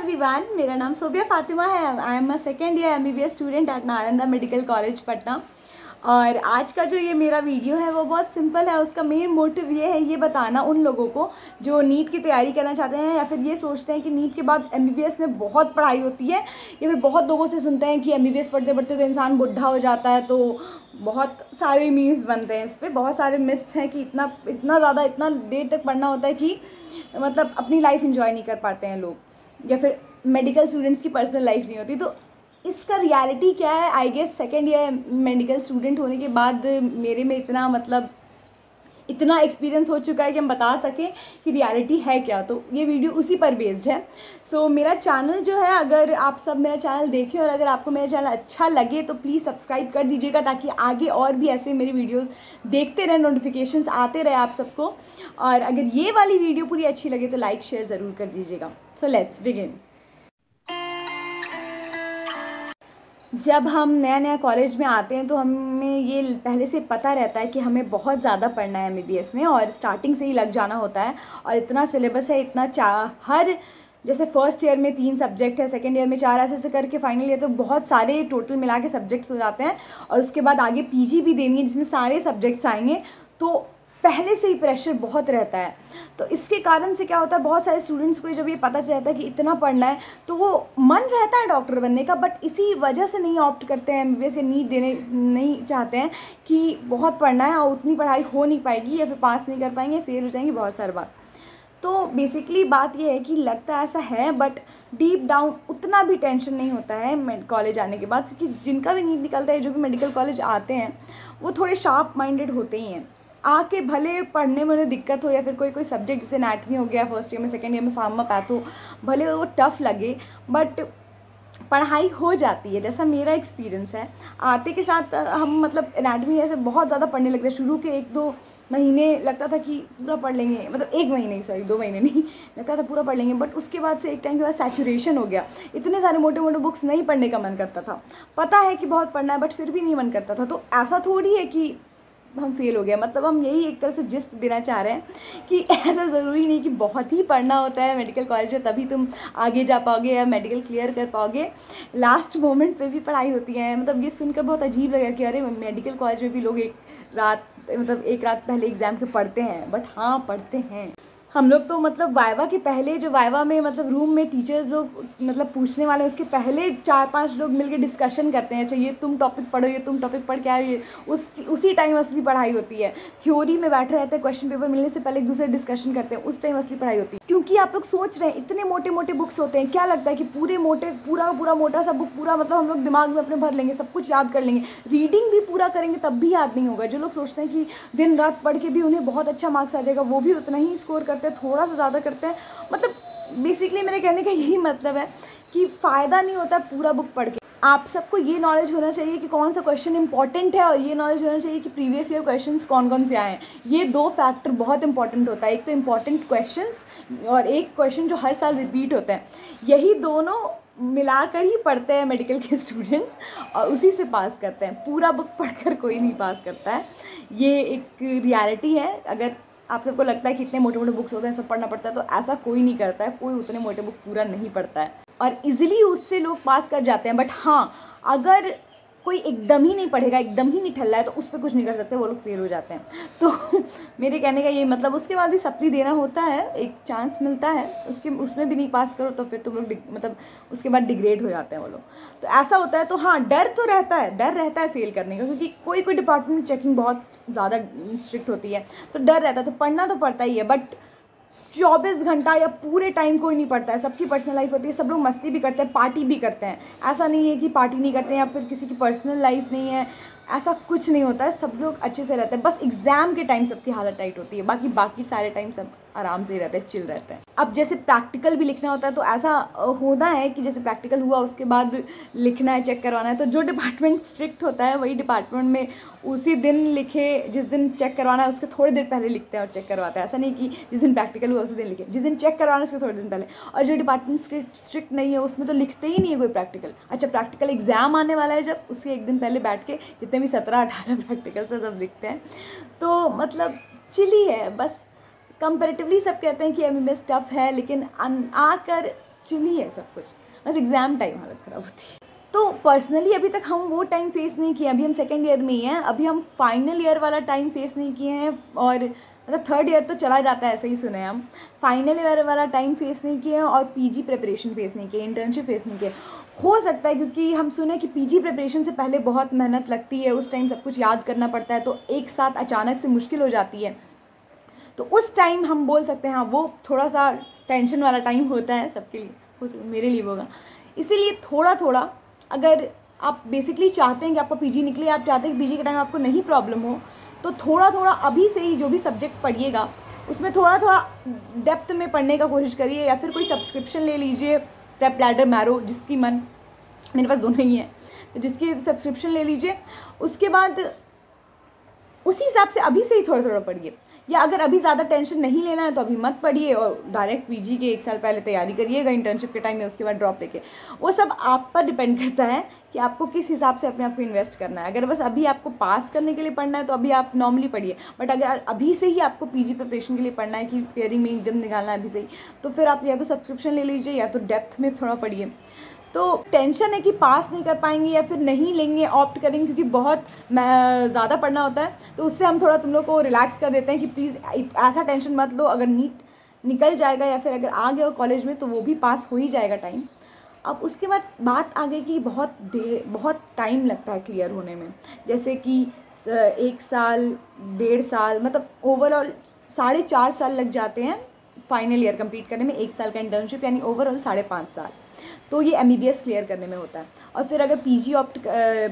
Everyone मेरा नाम सोबिया फातिमा है। I am a second year M B B S student at Nalanda medical college Patna. और आज का जो ये मेरा वीडियो है, वो बहुत सिंपल है। उसका मेन मोटिव ये है, ये बताना उन लोगों को जो नीट की तैयारी करना चाहते हैं या फिर ये सोचते हैं कि नीट के बाद एम में बहुत पढ़ाई होती है। या फिर बहुत लोगों से सुनते हैं कि एम पढ़ते पढ़ते तो इंसान बुढ़ा हो जाता है तो बहुत सारे मीम्स बनते हैं इस पर बहुत सारे मिथ्स हैं कि इतना इतना ज़्यादा, इतना देर तक पढ़ना होता है कि मतलब अपनी लाइफ इंजॉय नहीं कर पाते हैं लोग। या फिर मेडिकल स्टूडेंट्स की पर्सनल लाइफ नहीं होती तो इसका रियलिटी क्या है? I guess second year medical student होने के बाद मेरे में इतना मतलब इतना एक्सपीरियंस हो चुका है कि हम बता सकें कि रियलिटी है क्या। तो ये वीडियो उसी पर बेस्ड है। सो so, मेरा चैनल जो है अगर आप सब मेरा चैनल देखें और अगर आपको मेरा चैनल अच्छा लगे तो प्लीज़ सब्सक्राइब कर दीजिएगा ताकि आगे और भी ऐसे मेरी वीडियोस देखते रहें नोटिफिकेशंस आते रहे आप सबको। और अगर ये वाली वीडियो पूरी अच्छी लगे तो लाइक शेयर ज़रूर कर दीजिएगा। सो लेट्स बिगिन जब हम नया नया कॉलेज में आते हैं तो हमें ये पहले से पता रहता है कि हमें बहुत ज़्यादा पढ़ना है एमबीबीएस में और स्टार्टिंग से ही लग जाना होता है और इतना सिलेबस है, इतना चा, हर, जैसे फ़र्स्ट ईयर में तीन सब्जेक्ट है सेकेंड ईयर में चार, ऐसे ऐसे करके फाइनल ईयर तो बहुत सारे टोटल मिला के सब्जेक्ट्स हो जाते हैं और उसके बाद आगे पीजी भी देनी है, जिसमें सारे सब्जेक्ट्स आएँगे तो पहले से ही प्रेशर बहुत रहता है। तो इसके कारण से क्या होता है, बहुत सारे स्टूडेंट्स को जब ये पता चलता है कि इतना पढ़ना है तो वो मन रहता है डॉक्टर बनने का बट इसी वजह से नहीं ऑप्ट करते हैं एम से नीट देने नहीं चाहते हैं कि बहुत पढ़ना है और उतनी पढ़ाई हो नहीं पाएगी या फिर पास नहीं कर पाएँगे फेल हो जाएँगे, बहुत सारी बात। तो बेसिकली बात यह है कि लगता ऐसा है बट डीप डाउन उतना भी टेंशन नहीं होता है कॉलेज आने के बाद, क्योंकि जिनका भी नीट निकलता है, जो भी मेडिकल कॉलेज आते हैं, वो थोड़े शार्प माइंडेड होते ही हैं। आके भले पढ़ने में उन्हें दिक्कत हो या फिर कोई कोई सब्जेक्ट जैसे एनाटमी हो गया फ़र्स्ट ईयर में सेकेंड ईयर में फार्मा हो भले वो टफ़ लगे बट पढ़ाई हो जाती है, जैसा मेरा एक्सपीरियंस है। आते के साथ हम मतलब एनाटमी ऐसे बहुत ज़्यादा पढ़ने लगते शुरू के एक दो महीने लगता था कि पूरा पढ़ लेंगे मतलब एक महीने ही सॉरी दो महीने नहीं, लगता था पूरा पढ़ लेंगे बट उसके बाद से एक टाइम के बाद सैचुरेशन हो गया। इतने सारे मोटे मोटे बुक्स नहीं पढ़ने का मन करता था। पता है कि बहुत पढ़ना है बट फिर भी नहीं मन करता था। तो ऐसा थोड़ी है कि हम फेल हो गए मतलब हम यही एक तरह से जिस्ट देना चाह रहे हैं कि ऐसा ज़रूरी नहीं कि बहुत ही पढ़ना होता है मेडिकल कॉलेज में, तभी तुम आगे जा पाओगे या मेडिकल क्लियर कर पाओगे। लास्ट मोमेंट पे भी पढ़ाई होती है। मतलब ये सुनकर बहुत अजीब लगा कि अरे मेडिकल कॉलेज में भी लोग एक रात मतलब एक रात पहले एग्ज़ाम के पढ़ते हैं। बट हाँ पढ़ते हैं। हम लोग तो मतलब वाइवा के पहले, जो वाइवा में मतलब रूम में टीचर्स लोग मतलब पूछने वाले हैं उसके पहले चार पाँच लोग मिलके डिस्कशन करते हैं अच्छा ये तुम टॉपिक पढ़ो, ये तुम टॉपिक पढ़, क्या ये? उस, उसी टाइम असली पढ़ाई होती है। थ्योरी में बैठे रहते हैं क्वेश्चन पेपर मिलने से पहले एक दूसरे डिस्कशन करते हैं, उस टाइम असली पढ़ाई होती है। क्योंकि आप लोग सोच रहे हैं, इतने मोटे मोटे बुक्स होते हैं, क्या लगता है कि पूरे मोटे, पूरा पूरा मोटा सा बुक पूरा मतलब हम लोग दिमाग में अपने भर लेंगे, सब कुछ याद कर लेंगे। रीडिंग भी पूरा करेंगे तब भी याद नहीं होगा। जो लोग सोचते हैं कि दिन रात पढ़ के भी उन्हें बहुत अच्छा मार्क्स आ जाएगा, वो भी उतना ही स्कोर करते हैं, थोड़ा सा ज़्यादा करते हैं। मतलब बेसिकली मेरे कहने का यही मतलब है कि फ़ायदा नहीं होता पूरा बुक पढ़ के। आप सबको ये नॉलेज होना चाहिए कि कौन सा क्वेश्चन इंपॉर्टेंट है और ये नॉलेज होना चाहिए कि प्रीवियस ईयर क्वेश्चन कौन कौन से आए हैं। ये दो फैक्टर बहुत इंपॉर्टेंट होता है। एक तो इंपॉर्टेंट क्वेश्चन और एक क्वेश्चन जो हर साल रिपीट होते हैं। यही दोनों मिलाकर ही पढ़ते हैं मेडिकल के स्टूडेंट्स और उसी से पास करते हैं। पूरा बुक पढ़कर कोई नहीं पास करता है। ये एक रियलिटी है। अगर आप सबको लगता है कि इतने मोटे मोटे बुक्स होते हैं, सब पढ़ना पड़ता है तो ऐसा कोई नहीं करता है। कोई उतने मोटे बुक पूरा नहीं पढ़ता है। और इजीली उससे लोग पास कर जाते हैं। बट हाँ अगर कोई एकदम ही नहीं पढ़ेगा, एकदम ही नहीं ठल्ला है तो उस पर कुछ नहीं कर सकते, वो लोग फेल हो जाते हैं। तो मेरे कहने का ये मतलब उसके बाद भी सप्ली देना होता है, एक चांस मिलता है, उसके, उसमें भी नहीं पास करो तो फिर तुम लोग मतलब उसके बाद डिग्रेड हो जाते हैं वो लोग। तो ऐसा होता है तो हाँ डर तो रहता है, डर रहता है फेल करने का, क्योंकि कोई कोई डिपार्टमेंट चेकिंग बहुत ज़्यादा स्ट्रिक्ट होती है। तो डर रहता है तो पढ़ना तो पड़ता ही है बट चौबीस घंटा या पूरे टाइम कोई नहीं पड़ता है। सबकी पर्सनल लाइफ होती है, सब लोग मस्ती भी करते हैं पार्टी भी करते हैं। ऐसा नहीं है कि पार्टी नहीं करते हैं या फिर किसी की पर्सनल लाइफ नहीं है। ऐसा कुछ नहीं होता है, सब लोग अच्छे से रहते हैं। बस एग्ज़ाम के टाइम सबकी हालत टाइट होती है, बाकी बाकी सारे टाइम सब आराम से ही रहते हैं चिल रहते हैं। अब जैसे प्रैक्टिकल भी लिखना होता है तो ऐसा होना है कि जैसे प्रैक्टिकल हुआ, उसके बाद लिखना है चेक करवाना है तो जो डिपार्टमेंट स्ट्रिक्ट होता है, वही डिपार्टमेंट में उसी दिन लिखे, जिस दिन चेक करवाना है, उसके थोड़ी देर पहले लिखते हैं और चेक करवाते हैं। ऐसा नहीं कि जिस दिन प्रैक्टिकल हुआ, उसी दिन लिखे। जिस दिन चेक करवाना है, उसके थोड़े दिन पहले। और जो डिपार्टमेंट स्ट्रिक्ट नहीं है, उसमें तो लिखते ही नहीं है कोई प्रैक्टिकल अच्छा प्रैक्टिकल एग्ज़ाम आने वाला है जब, उसके एक दिन पहले बैठ के जितने भी सत्रह, अठारह प्रैक्टिकल से सब लिखते हैं। तो मतलब चिली है, बस। कंपेरेटिवली सब कहते हैं कि एम एम टफ़ है, लेकिन आकर चिल ही सब कुछ। बस एग्ज़ाम टाइम हालत ख़राब होती है। तो पर्सनली अभी तक हम वो टाइम फेस नहीं किए अभी हम सेकेंड ईयर में ही हैं। अभी हम फाइनल ईयर वाला टाइम फेस नहीं किए हैं और मतलब थर्ड ईयर तो चला जाता है, ऐसे ही सुने हम। फाइनल ईयर वाला टाइम फेस नहीं किए हैं और पीजी प्रिपरेशन फेस नहीं किए इंटर्नशिप फेस नहीं किए। हो सकता है क्योंकि हम सुने कि पीजी प्रिपरेशन से पहले बहुत मेहनत लगती है, उस टाइम सब कुछ याद करना पड़ता है तो एक साथ अचानक से मुश्किल हो जाती है। तो उस टाइम हम बोल सकते हैं हाँ वो थोड़ा सा टेंशन वाला टाइम होता है सबके लिए, हो मेरे लिए होगा। इसीलिए थोड़ा थोड़ा अगर आप बेसिकली चाहते हैं कि आपका पीजी निकले, आप चाहते हैं कि पीजी के टाइम आपको नहीं प्रॉब्लम हो तो थोड़ा थोड़ा अभी से ही जो भी सब्जेक्ट पढ़िएगा, उसमें थोड़ा थोड़ा डेप्थ में पढ़ने का कोशिश करिए या फिर कोई सब्सक्रिप्शन ले लीजिए प्रेप लैडर मैरो जिसकी मन, मेरे पास दोनों ही हैं तो जिसकी सब्सक्रिप्शन ले लीजिए, उसके बाद उसी हिसाब से अभी से ही थोड़ा थोड़ा पढ़िए। या अगर अभी ज़्यादा टेंशन नहीं लेना है तो अभी मत पढ़िए और डायरेक्ट पीजी के एक साल पहले तैयारी करिएगा इंटर्नशिप के टाइम में उसके बाद ड्रॉप लेके। वो सब आप पर डिपेंड करता है कि आपको किस हिसाब से अपने आप को इन्वेस्ट करना है। अगर बस अभी आपको पास करने के लिए पढ़ना है तो अभी आप नॉर्मली पढ़िए। बट अगर अभी से ही आपको पीजी प्रिपरेशन के लिए पढ़ना है कि पेयरिंग में एकदम निकालना है अभी से ही तो फिर आप या तो सब्सक्रिप्शन ले लीजिए या तो डेप्थ में थोड़ा पढ़िए। तो टेंशन है कि पास नहीं कर पाएँगे या फिर नहीं लेंगे ऑप्ट करेंगे, क्योंकि बहुत ज़्यादा पढ़ना होता है। तो उससे हम थोड़ा तुम लोग को रिलैक्स कर देते हैं कि प्लीज़ ऐसा टेंशन मत लो, अगर नीट निकल जाएगा या फिर अगर आ गया कॉलेज में तो वो भी पास हो ही जाएगा टाइम अब उसके बाद बात आ गई कि बहुत देर बहुत टाइम लगता है क्लियर होने में। जैसे कि एक साल, डेढ़ साल मतलब ओवरऑल साढ़े चार साल लग जाते हैं। फाइनल ईयर कंप्लीट करने में एक साल का इंटर्नशिप यानी ओवरऑल साढ़े पाँच साल। तो ये एमबीबीएस क्लियर करने में होता है। और फिर अगर P G opt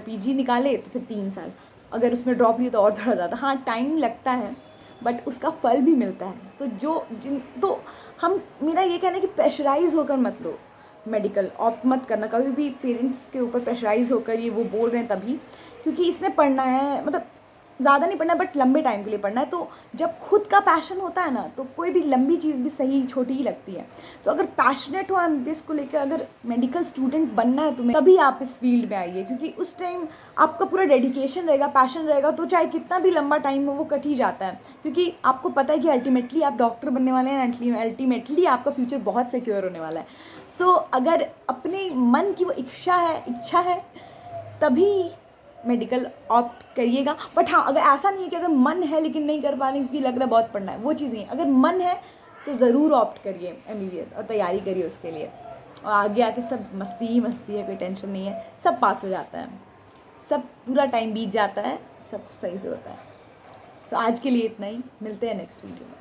P G निकाले तो फिर तीन साल। अगर उसमें ड्रॉप लियो तो और थोड़ा ज़्यादा। हाँ टाइम लगता है बट उसका फल भी मिलता है। तो जो, जिन तो हम, मेरा ये कहना है कि प्रेशराइज होकर मत लो मेडिकल ऑप्ट मत करना। कभी भी पेरेंट्स के ऊपर प्रेशराइज होकर ये वो बोल रहे हैं तभी, क्योंकि इसने पढ़ना है मतलब ज़्यादा नहीं पढ़ना बट लंबे टाइम के लिए पढ़ना है। तो जब खुद का पैशन होता है ना तो कोई भी लंबी चीज़ भी सही छोटी ही लगती है। तो अगर पैशनेट हो एम को लेकर अगर मेडिकल स्टूडेंट बनना है तुम्हें तभी आप इस फ़ील्ड में आइए क्योंकि उस टाइम आपका पूरा डेडिकेशन रहेगा पैशन रहेगा तो चाहे कितना भी लंबा टाइम हो वो कट ही जाता है। क्योंकि आपको पता है कि अल्टीमेटली आप डॉक्टर बनने वाले हैं अल्टीमेटली आपका फ्यूचर बहुत सिक्योर होने वाला है। सो so, अगर अपने मन की वो इच्छा है इच्छा है तभी मेडिकल ऑप्ट करिएगा। बट हाँ अगर ऐसा नहीं है कि अगर मन है लेकिन नहीं कर पा रहे क्योंकि लग रहा है बहुत पढ़ना है वो चीज़ नहीं है। अगर मन है तो ज़रूर ऑप्ट करिए एम और तैयारी करिए उसके लिए। और आगे आके सब मस्ती ही मस्ती है कोई टेंशन नहीं है। सब पास हो जाता है। सब पूरा टाइम बीत जाता है सब सही से होता है। सो so, आज के लिए इतना ही। मिलते हैं नेक्स्ट वीडियो में।